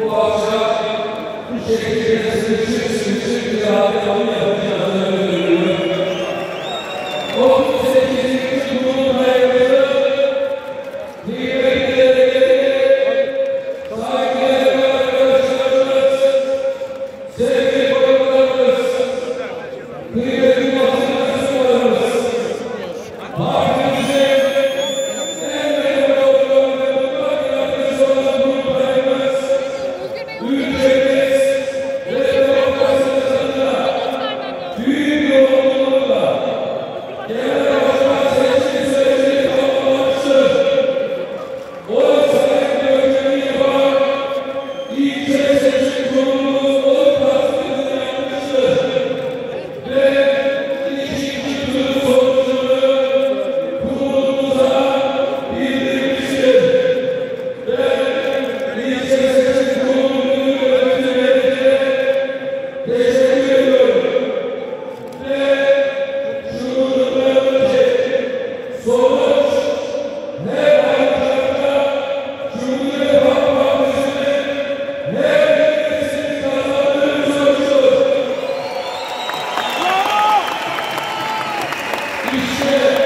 Bu akşam bu şekilde sıkışık sıkışık bir halde onu yapacağız. Yeah.